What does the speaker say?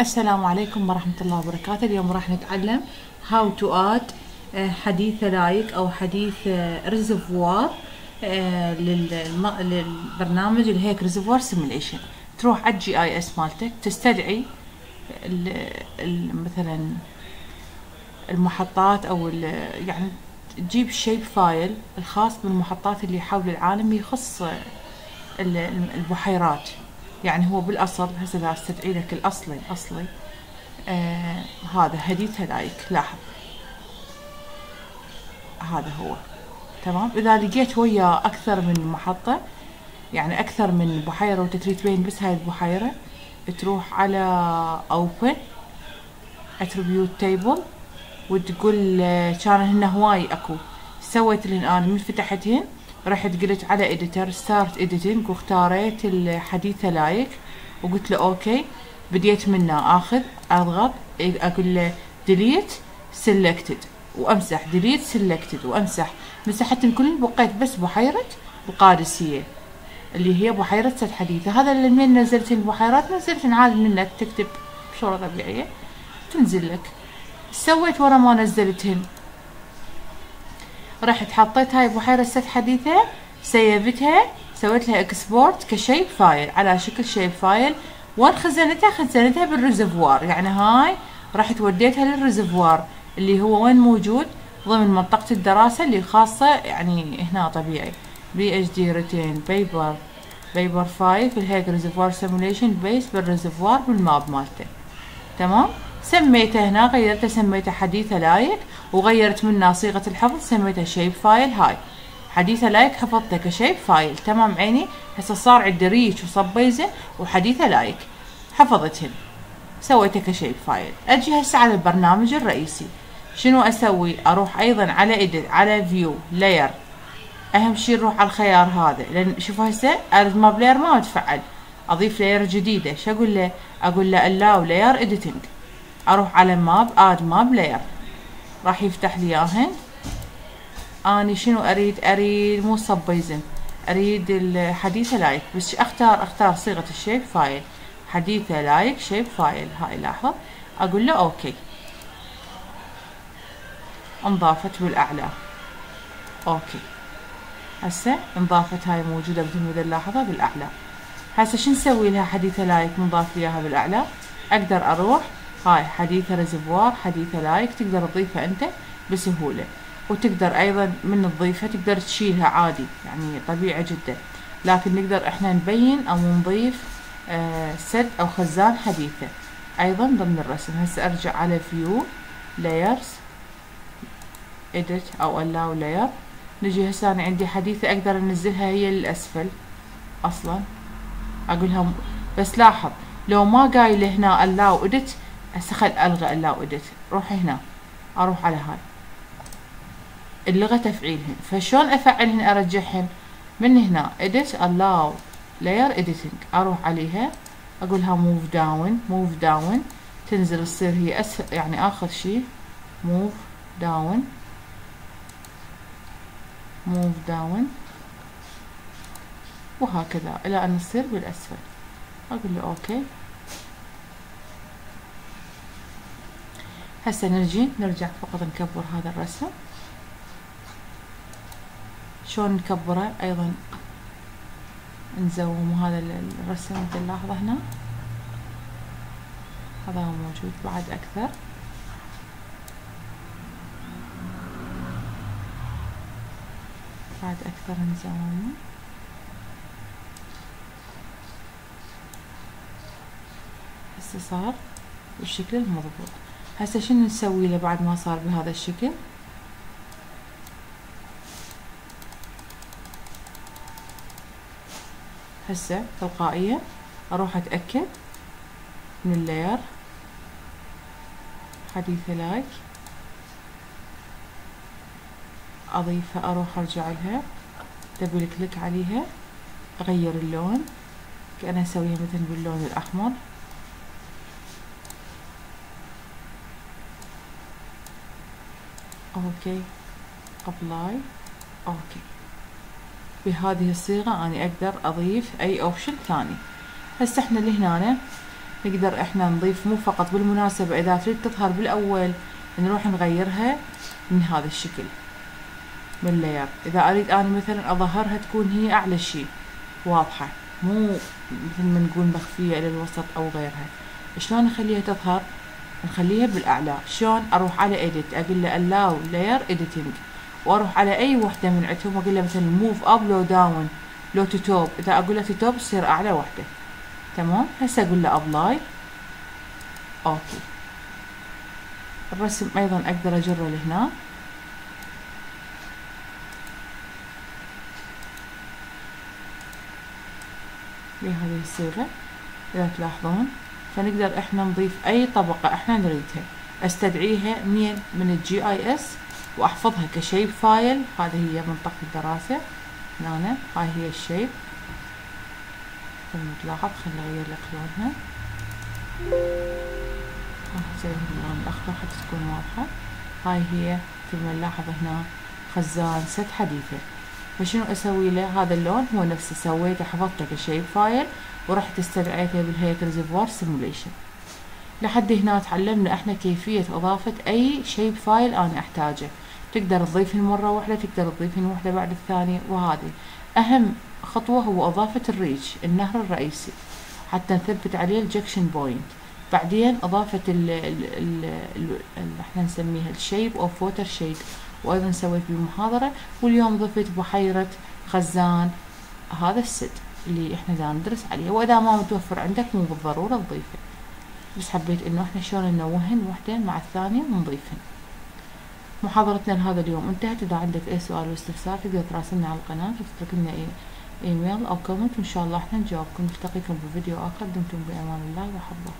السلام عليكم ورحمة الله وبركاته. اليوم راح نتعلم how to add آه، حديثة lake أو حديثة reservoir للبرنامج اللي HEC reservoir simulation تروح على ال GIS مالتك تستدعي مثلا المحطات ال- يعني تجيب shapefile الخاص بالمحطات اللي حول العالم يخص ال- البحيرات. يعني هو بالأصل هسه اذا أستدعي لك الاصلي الأصلي. آه هذا حديث هلايك لاحظ. هذا هو. تمام؟ إذا لقيت وياه أكثر من محطة يعني أكثر من بحيرة وتتريد تبين بس هاي البحيرة تروح على open attribute table وتقول آه، كان هن هواي أكو. سويت لهن أنا من فتحتهن رحت قلت على editor start editing واختاريت الحديثة lake وقلت له okay بديت منه آخذ أضغط أقول له delete selected وأمسح delete selected وأمسح. مسحت الكل بقيت بس بحيرة القادسية اللي هي بحيرة سد حديثة. هذا اللي من نزلت البحيرات نزلت عادي من النت تكتب بصورة طبيعية تنزل لك. سويت ورا ما نزلتهن رحت حطيت هاي بحيرة سد حديثة سيفتها سويت لها export ك shapefile على شكل shapefile وين خزنتها خزنتها بال reservoir يعني هاي رحت وديتها لل reservoir اللي هو وين موجود؟ ضمن منطقة الدراسة اللي خاصة يعني هنا طبيعي. PhD written paper paper five ال HEC reservoir simulation base بال reservoir بال map مالته. تمام؟ سميته هنا غيرته سميته حديثة lake وغيرت منه صيغة الحفظ سميته shapefile هاي. حديثة lake حفظته ك shapefile تمام عيني؟ هسه صار عندي reach و sub-basin وحديثة lake. حفظتهن سويته ك shapefile أجي هسه على البرنامج الرئيسي. شنو أسوي؟ أروح أيضا على edit على view layer أهم شي نروح على الخيار هذا. لأن شوفوا هسه add map layer ما متفعل أضيف layer جديدة. شو أقول له؟ أقول له allow layer editing أروح على map add map layer راح يفتح لي إياهن. أني شنو أريد؟ أريد مو sub-basin أريد الحديثة lake. بس أختار أختار صيغة ال shapefile حديثة lake shapefile هاي لاحظ أقول له okay. انضافت بالأعلى. okay. هسه انضافت هاي موجودة مثل ما نلاحظها بالأعلى. هسه شو نسوي لها حديثة lake؟ نضاف لي إياها بالأعلى. أقدر أروح هاي حديثة reservoir حديثة lake تقدر تضيفها أنت بسهولة. وتقدر أيضا من تضيفها تقدر تشيلها عادي يعني طبيعي جدا. لكن نقدر إحنا نبين أو نضيف آه سد أو خزان حديثة. أيضا ضمن الرسم. هسه أرجع على view layers edit أو allow layer. نجي هسه أنا عندي حديثة أقدر أنزلها هي للأسفل أصلا. أقولها بس لاحظ لو ما قايل هنا allow edit هسه خل ألغى edit روح هنا. أروح على هاي. اللغة تفعيلهن. فشلون أفعلهن ارجعهن من هنا. edit allow layer editing. أروح عليها. اقولها move down. Move down. تنزل تصير هي اسفل يعني آخر شي move down. Move down. وهكذا. إلى أن تصير بالأسفل. أقول له أوكي. هسه نرجي نرجع فقط نكبر هذا الرسم. شلون نكبره؟ أيضا نزوم هذا ال- الرسم مثل نلاحظه هنا. هذا هو موجود بعد أكثر. بعد أكثر نزومه هسه صار بالشكل المضبوط. هسه شنو نسوي له بعد ما صار بهذا الشكل؟ هسه تلقائيا أروح أتأكد من ال layer حديثة lake اضيفها أروح أرجع لها. double click عليها. أغير اللون. كأنها أسويها مثلا باللون الأحمر. okay. apply. okay. بهذه الصيغة أنا أقدر أضيف أي option ثاني. هسه إحنا لهنا نقدر إحنا نضيف مو فقط بالمناسبة إذا تريد تظهر بالأول نروح نغيرها من هذا الشكل. بال layer إذا أريد أنا مثلا أظهرها تكون هي أعلى شيء. واضحة. مو مثل ما نقول مخفية إلى الوسط أو غيرها. شلون نخليها تظهر؟ نخليها بالأعلى. شلون أروح على edit أقول له allow layer editing. وأروح على أي وحدة من عندهم وأقول له مثلا move up لو down لو to top. إذا أقول له to top تصير أعلى وحدة. تمام؟ هسه أقول له apply okay. الرسم أيضا أقدر أجره لهنا. بهذه الصيغة. إذا تلاحظون. فنقدر إحنا نضيف أي طبقة إحنا نريدها. أستدعيها من من ال GIS وأحفظها ك shapefile. هذه هي منطقة الدراسة. هنا هاي هي ال shape. مثل ما تلاحظ خلينا نغير لك لونها. زي اللون الأخضر حتى تكون واضحة. هاي هي مثل ما نلاحظ هنا خزان سد حديثة. فشنو أسوي له؟ هذا اللون هو نفسه سويته حفظته ك shapefile. ورحت استدعيته بال HEC reservoir simulation لحد هنا تعلمنا إحنا كيفية إضافة أي shapefile أنا أحتاجه. تقدر تضيفين مرة واحدة تقدر تضيفين واحدة بعد الثانية وهذه. أهم خطوة هو إضافة ال reach النهر الرئيسي. حتى نثبت عليه ال junction point. بعدين إضافة ال ال إحنا نسميها ال shape أو watershed وأيضا سويت بالمحاضرة واليوم ضفت بحيرة خزان. هذا السد. اللي إحنا دا ندرس عليه وإذا ما متوفر عندك مو بالضرورة تضيفه. بس حبيت إنه إحنا شلون ننوهن وحدين مع الثانية ونضيفهن. محاضرتنا لهذا اليوم انتهت. إذا عندك أي سؤال واستفسار تقدر تراسلنا على القناة وتترك لنا إيميل أو كومنت وإن شاء الله إحنا نجاوبكم. نلتقيكم بفيديو آخر. دمتم بأمان الله وحفظه.